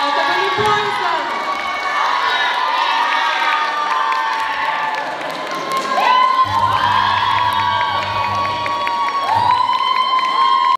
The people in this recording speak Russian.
Это были Пойсон!